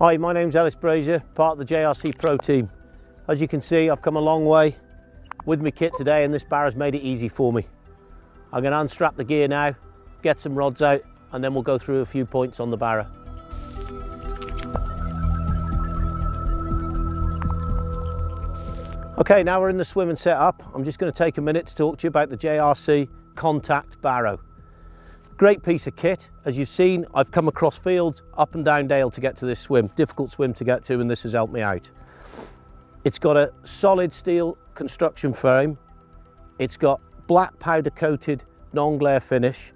Hi, my name's Ellis Brazier, part of the JRC Pro team. As you can see, I've come a long way with my kit today and this bar has made it easy for me. I'm going to unstrap the gear now, get some rods out, and then we'll go through a few points on the barrow. Okay, now we're in the swim and setup. I'm just going to take a minute to talk to you about the JRC Contact Barrow. Great piece of kit. As you've seen, I've come across fields up and down Dale to get to this swim. Difficult swim to get to and this has helped me out. It's got a solid steel construction frame. It's got black powder coated non-glare finish.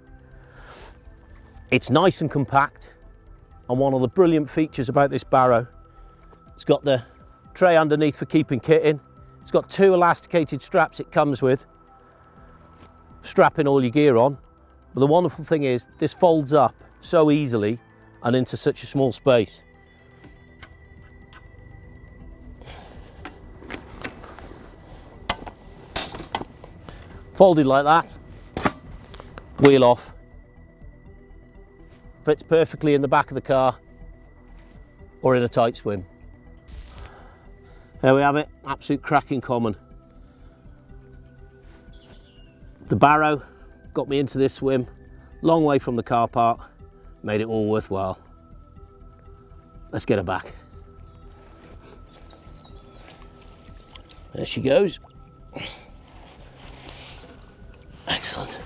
It's nice and compact. And one of the brilliant features about this barrow, it's got the tray underneath for keeping kit in. It's got two elasticated straps it comes with, strapping all your gear on. But the wonderful thing is this folds up so easily and into such a small space. Folded like that, wheel off, fits perfectly in the back of the car or in a tight swim. There we have it, absolute cracking common. The barrow got me into this swim, long way from the car park, made it all worthwhile. Let's get her back. There she goes. Excellent.